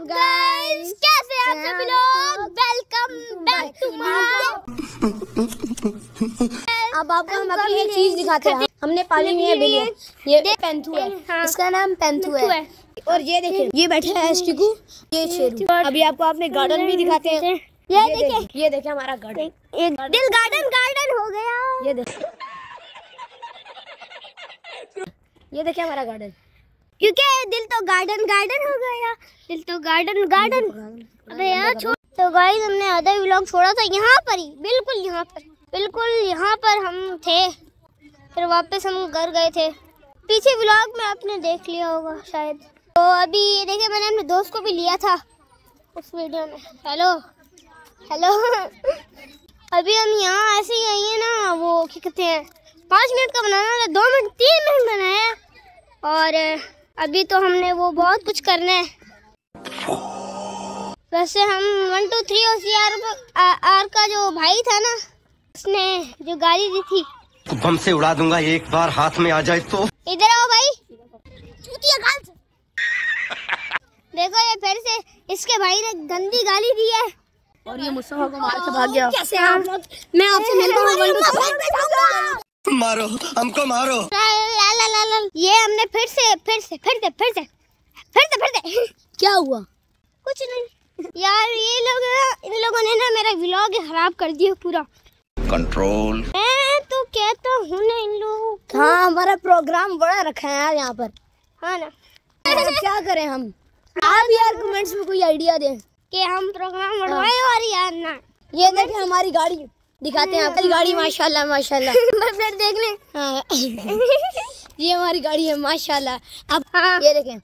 Up guys कैसे हैं आप सभी लोग बैक टू माय अब आपको हम अपनी एक चीज़ दिखाते हैं। हमने पाली में ये भैया। ये पेंथू है। हाँ। इसका नाम पेंथू है। है। और ये देखिए ये बैठे हैं स्टिकू ये शेरू। अभी आपको आपने गार्डन भी दिखाते हैं। ये देखिए ये देखिए हमारा गार्डन दिल गार्डन गार्डन हो गया। ये देखिए ये देखिए हमारा गार्डन क्योंकि दिल तो गार्डन गार्डन हो गया। दिल तो गार्डन गार्डन अबे यार, छोड़। तो गाइस हमने आधा व्लॉग छोड़ा था यहाँ पर ही। बिल्कुल यहाँ पर। बिल्कुल यहाँ पर हम थे। फिर वापस हम घर गए थे। पीछे व्लॉग में आपने देख लिया होगा शायद। तो अभी ये देखिए, मैंने अपने दोस्त को भी लिया था उस वीडियो में। हेलो हेलो अभी हम यहाँ ऐसे ही आई है ना, वो क्या कहते हैं, पाँच मिनट का बनाना दो मिनट तीन मिनट बनाया और अभी तो हमने वो बहुत कुछ करना है। वैसे हम वन टू थ्री और सी आर आर का जो भाई था ना उसने जो गाली दी थी। बम से उड़ा दूँगा एक बार हाथ में आ जाए तो। इधर आओ भाई। चूतिया गाल से। देखो ये फिर से इसके भाई ने गंदी गाली दी है। और ये मुस्तफ़ा को मार के भाग गया। कैसे आप मैं आपसे मिलता हूँ मारो हमको मारो। ला ला ला। ला ला। ये हमने फिर से फिर से फिर से फिर से फिर से फिर से। क्या हुआ? कुछ नहीं। यार ये लोग इन लोगों ने ना मेरा व्लॉग खराब कर दिया पूरा। कंट्रोल मैं तो कहता हूँ ना इन लोगों को। हाँ हमारा प्रोग्राम बड़ा रखा है यार यहाँ पर। हाँ ना। अब क्या करें हम? आप यार कमेंट्स में कोई आइडिया दें। कि हम प्रोग्राम बढ़वाए और यार ना। ये देखें हमारी गाड़ी। दिखाते हैं हमारी गाड़ी माशाल्लाह माशाल्लाह। बस देखने हाँ। ये हमारी गाड़ी है माशाल्लाह। अब हाँ। ये देखें।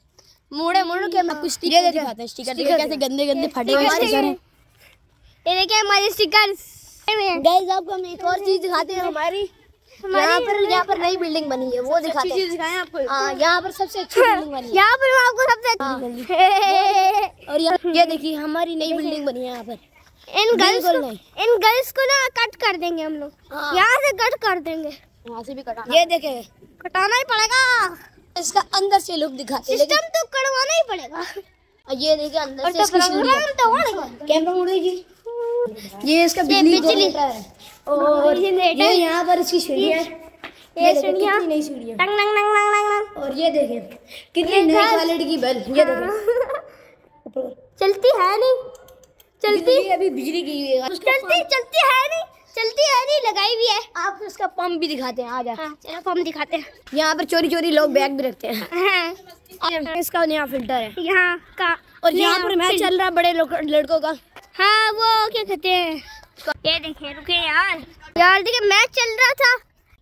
मुड़े मुड़ के मैं कुछ ये दिखाते हैं स्टिकर देखिए कैसे गंदे गंदे फटे हुए स्टिकर हैं। ये देखिए हमारे स्टिकर्स गाइस आपको हम एक और चीज़ दिखाते हैं हमारी। यहाँ पर यहाँ पर नई बिल्डिंग बनी है वो दिखाते हैं। दिखाएँ आपको। हाँ यहाँ पर सबसे अच्छी बिल्डिंग बनी है। यहाँ पर आपको सबसे और ये देखिए हमारी नई बिल्डिंग बनी है यहाँ पर। इन गर्ल्स को। इन गर्ल्स को ना कट कर देंगे हम लोग। हाँ। यहाँ से कट कर देंगे। यहाँ से भी कटाना ये देखें। कटाना ही पड़ेगा। इसका अंदर से लुक दिखाते सिस्टम तो करवाना ही पड़ेगा। ये देखिए अंदर और से इसकी होगा कैमरा मुड़ेगी ये इसका बिजली। जनरेटर है। और जनरेटर। ये यहाँ पर इसकी सीढ़ियाँ हैं। ये सीढ़ियाँ। नई सीढ़ियाँ टंग टंग टंग टंग टंग। और ये देखें कितनी नई क्वालिटी की बल्ब ये देखें। चलती है नहीं। चलती। अभी बिजली की है। चलती चलती है नहीं। चलती है नहीं लगाई भी है। आपको उसका पंप भी दिखाते हैं आ जा। हाँ चलो अब दिखाते हैं। यहाँ पर चोरी चोरी लोग बैग भी रखते हैं। हाँ, और इसका नया फ़िल्टर है। यहाँ का और यहाँ पर मैच चल रहा है बड़े लड़कों का। हाँ वो क्या कहते हैं? ये देखिए रुके यार। यार देखिए मैच चल रहा था।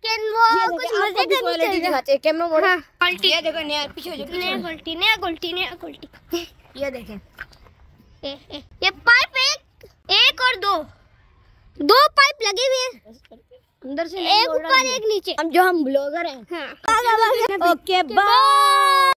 वो कुछ मज़े क्वालिटी दिखाते हैं कैमरा मोड़ हाँ। क्वालिटी ये देखो नया पीछे हो जाओ, नया क्वालिटी नया क्वालिटी नया क्वालिटी जाओ। ये देखें। ए, ए, ये पाइप एक एक और दो। दो पाइप लगे हुए हैं। अंदर से एक ऊपर एक नीचे। हम जो हम ब्लॉगर हैं। हाँ। Okay bye.